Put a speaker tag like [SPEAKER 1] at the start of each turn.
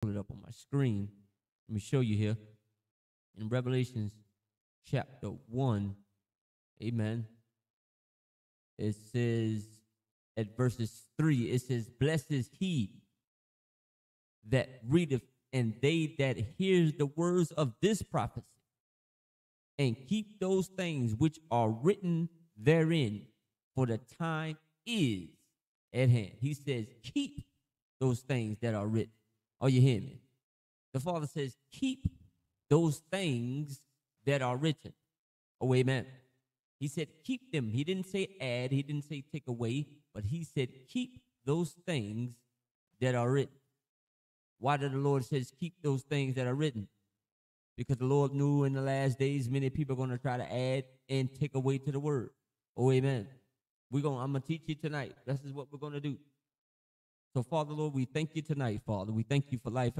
[SPEAKER 1] pull it up on my screen. Let me show you here. In Revelations chapter 1, amen. It says at verses 3, it says, Blessed is he that readeth, and they that hears the words of this prophecy, and keep those things which are written therein, for the time is at hand. He says, Keep those things that are written. Are you hearing me? The Father says, Keep those things that are written. Oh, amen. He said, Keep them. He didn't say add, he didn't say take away, but he said, Keep those things that are written. Why did the Lord says keep those things that are written? Because the Lord knew in the last days many people are going to try to add and take away to the word. Oh, amen. We're going I'm gonna teach you tonight. This is what we're gonna do. So, Father Lord, we thank you tonight, Father. We thank you for life.